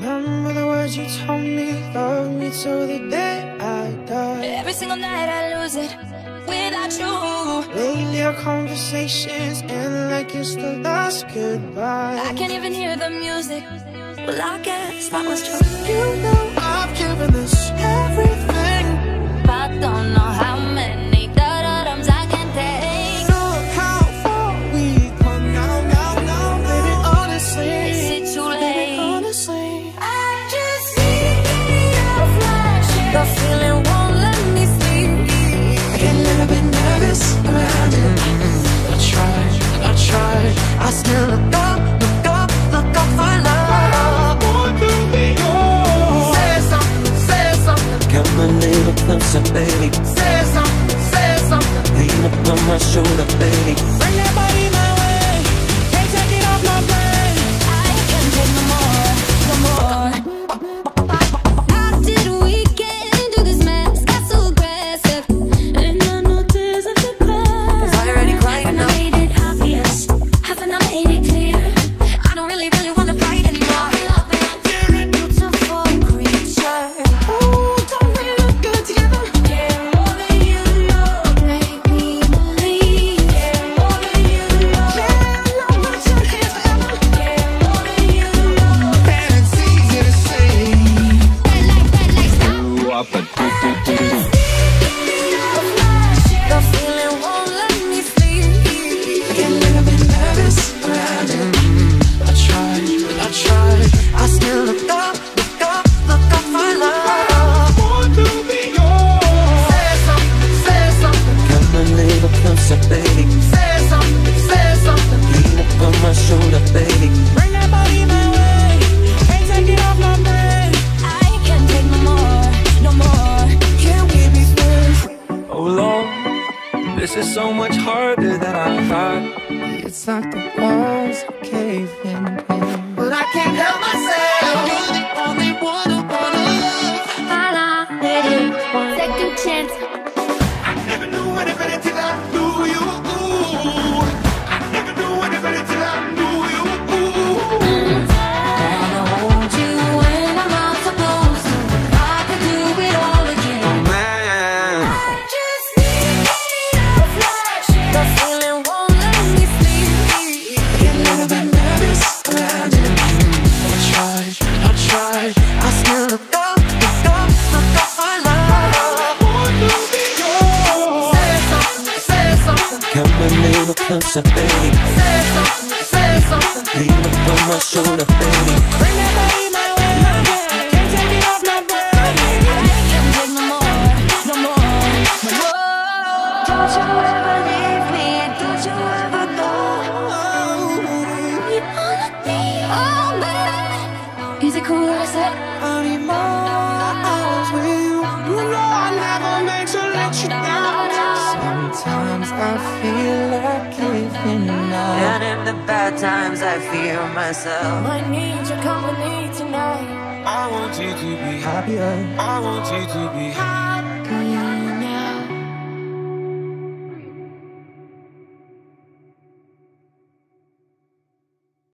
Remember the words you told me, love me till the day I die. Every single night I lose it without you. Lately our conversations end like it's the last goodbye. I can't even hear the music. Well, I guess that was true. You know I've given this everything. But don't know how nervous around you. I tried, I tried, I still look up, look up, look up for love. I want to be yours. Say something, say something. Come a little closer, baby. Say something, say something. Lean up on my shoulder, baby. Bring that body know. Make me believe. Yeah, more than you know. Yeah, I love what you care for. Yeah, more than you know. And is so much harder than I thought. It's like the walls are caving in. But I can't help myself. Little closer, baby. say something, say something. Lean up on my shoulder, baby. Bring my. Can't take it off my can't take no more, no more, no more. Don't you ever leave me, don't you ever go. You. Is it cool I? I need more with you. You know I never meant to let you down. Sometimes I feel And in the bad times, I fear myself. I need your company tonight. I want you to be happy. Happier. I want you to be happy.